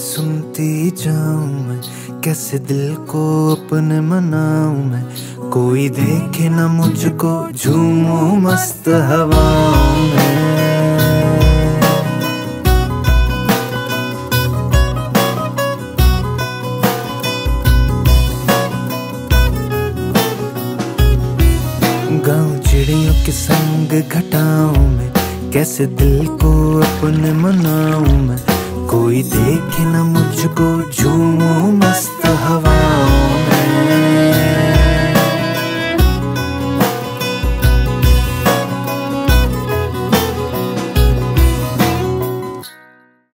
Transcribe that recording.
सुनती जाऊँ मैं। कैसे दिल को अपने मनाऊं मैं। कोई देखे ना मुझको, झूमो मस्त हवाओं में। गाँव चिड़ियों के संग घटाऊं मैं। कैसे दिल को मनाऊं मैं। कोई देखे ना मुझको झूमू मस्त हवा।